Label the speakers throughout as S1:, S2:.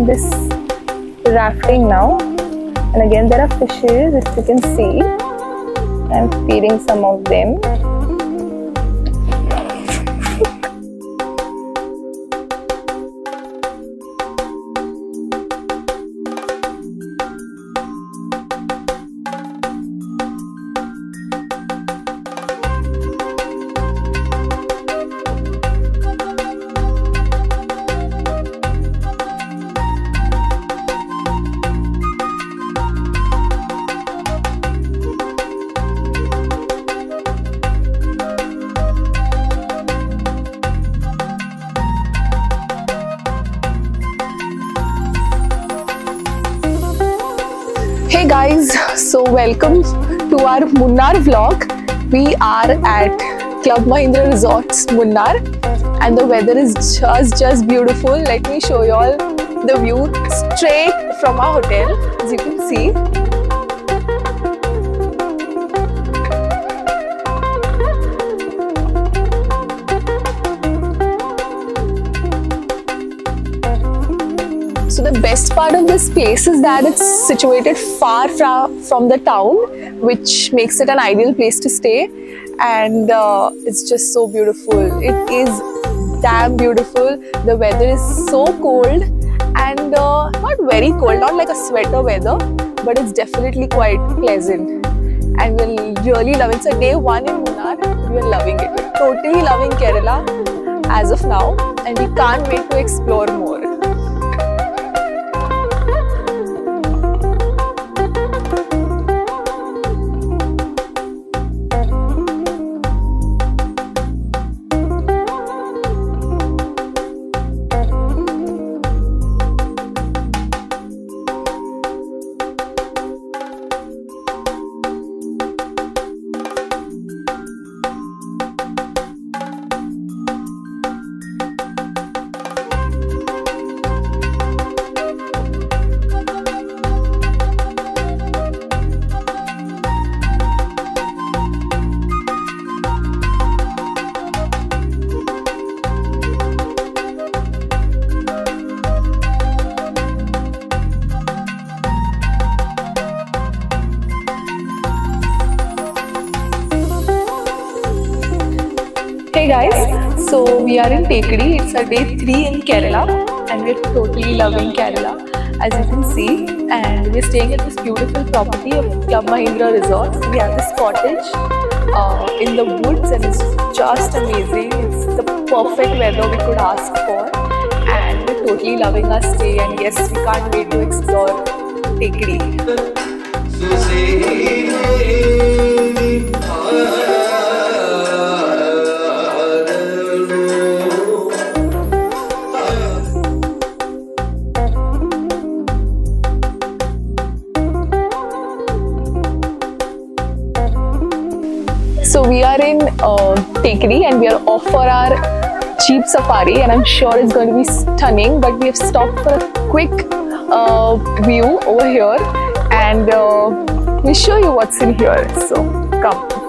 S1: on this rafting now. And again, there are fishes, if you can see. I'm feeding some of them. Guys, so welcome to our Munnar vlog. We are at Club Mahindra Resorts Munnar and the weather is just just beautiful. Let me show you all the view straight from our hotel as you can see. The best part of this place is that it's situated far from the town, which makes it an ideal place to stay. And uh, it's just so beautiful. It is damn beautiful. The weather is so cold and uh, not very cold, not like a sweater weather, but it's definitely quite pleasant. And we're really loving it. So day one in Munnar, we're loving it. We're totally loving Kerala as of now, and we can't wait to explore more. Guys, so we are in Thekkady. It's our day three in Kerala, and we're totally loving Kerala, as you can see. And we're staying at this beautiful property of Club Mahindra Resorts. We have this cottage uh, in the woods, and it's just amazing. It's the perfect weather we could ask for, and we're totally loving our stay. And yes, we can't wait to explore Thekkady. Are in uh, Thekkady and we are off for our jeep safari and I'm sure it's going to be stunning but we have stopped for a quick uh, view over here and uh, we'll show you what's in here. So come.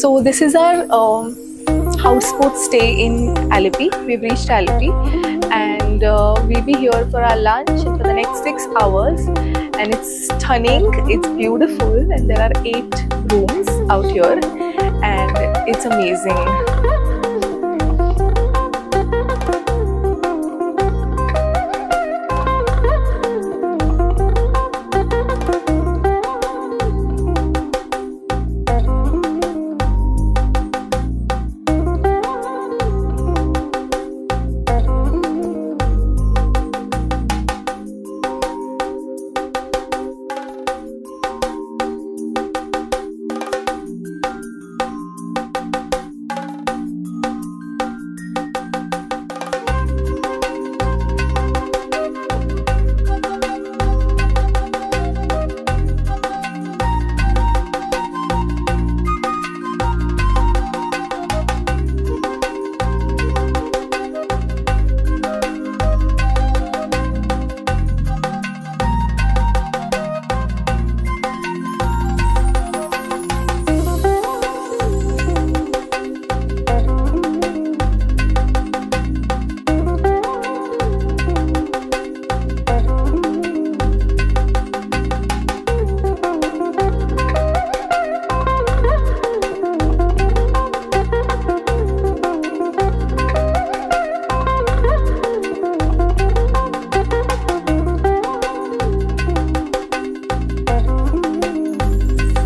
S1: So this is our um, houseboat stay in Alleppey. We've reached Alleppey and uh, we'll be here for our lunch for the next six hours. And it's stunning, it's beautiful, and there are eight rooms out here, and it's amazing.